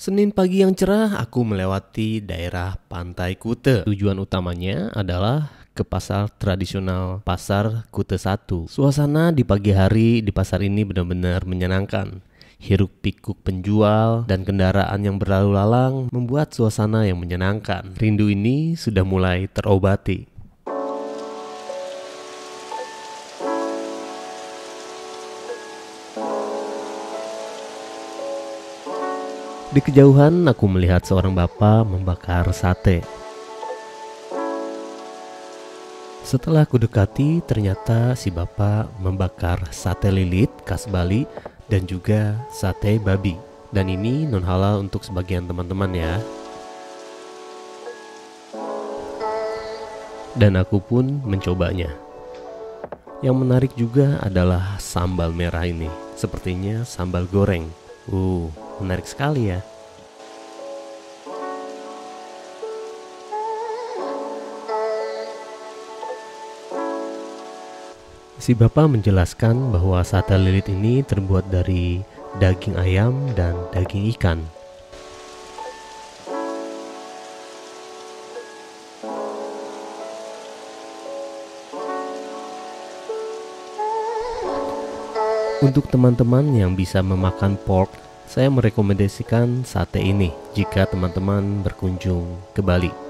Senin pagi yang cerah, aku melewati daerah Pantai Kute. Tujuan utamanya adalah ke pasar tradisional Pasar Kute 1. Suasana di pagi hari di pasar ini benar-benar menyenangkan. Hiruk pikuk penjual dan kendaraan yang berlalu lalang membuat suasana yang menyenangkan. Rindu ini sudah mulai terobati. Di kejauhan aku melihat seorang bapak membakar sate. Setelah aku dekati, ternyata si bapak membakar sate lilit khas Bali dan juga sate babi. Dan ini non halal untuk sebagian teman-teman ya. Dan aku pun mencobanya. Yang menarik juga adalah sambal merah ini. Sepertinya sambal goreng. Uh, Menarik sekali ya. Si bapak menjelaskan bahwa sate lilit ini terbuat dari daging ayam dan daging ikan. Untuk teman-teman yang bisa memakan pork saya merekomendasikan sate ini jika teman-teman berkunjung ke Bali.